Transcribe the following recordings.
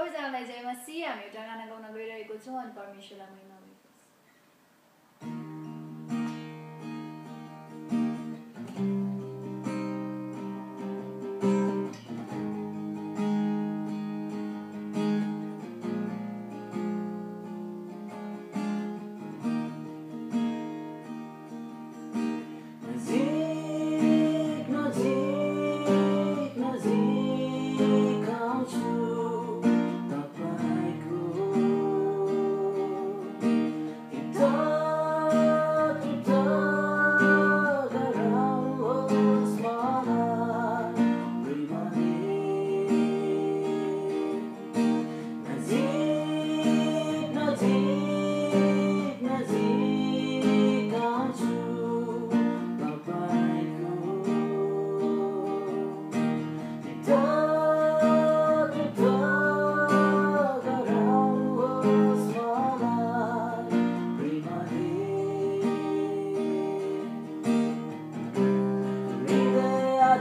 सबैजनालाई जय मसी हामी एउटा गाना गाउन गइरहेको छौँ अनि परमेश्वरलाई महिमा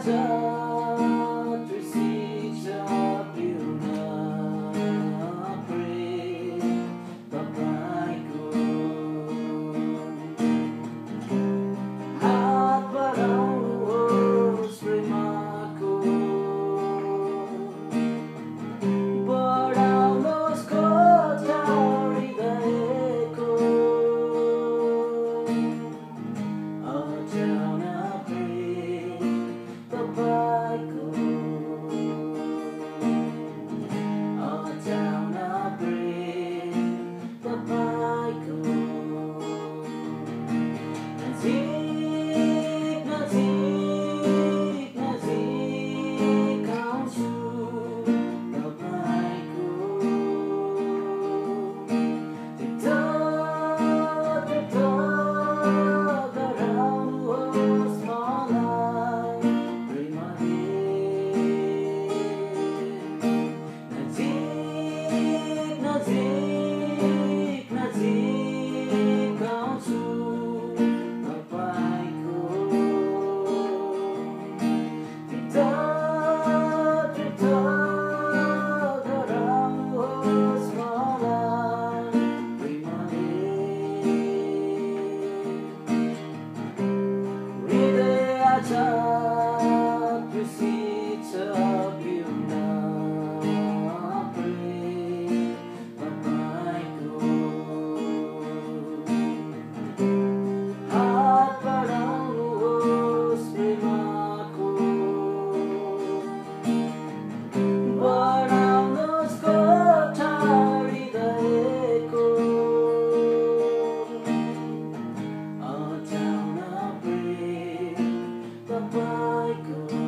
done. Like you.